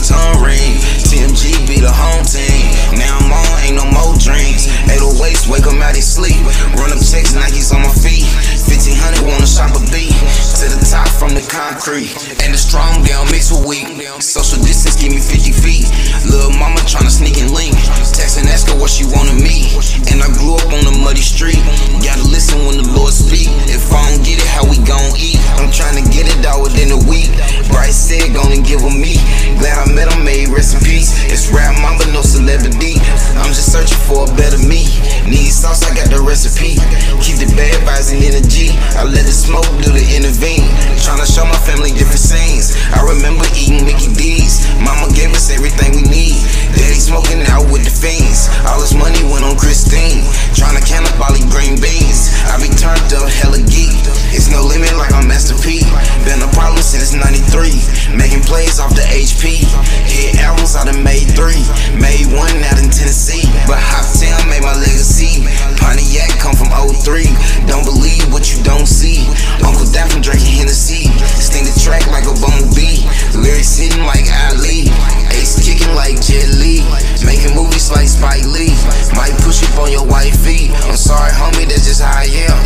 tongue ring. TMG be the home team. Now I'm on, ain't no more dreams. 808s, wake up out of sleep. Run up checks, Nikes on my feet. 1500, wanna shop a beat. To the top from the concrete. And the strong down mix with weak. Social distance, give me 50 RapMamba, no celebrity. I'm just searching for a better me. Need sauce, I got the recipe. Keep the bad vibes and energy. I let the smoke do the intervene. Trying to show my family different scenes. I remember eating Mickey D's. Mama gave us everything we need. Daddy smoking out with the fiends. All his money went on Christine. since 93. Making plays off the HP. Hit albums, I done made three. Made one out in Tennessee. But Hoptown made my legacy. Pontiac come from 03. Don't believe what you don't see. Uncle Dap from drinking Hennessy. Sting the track like a bumblebee. Lyrics hitting like Ali. Ace kicking like Jet Li. Making movies like Spike Lee. Might push up on your wifey. I'm sorry, homie, that's just how I am.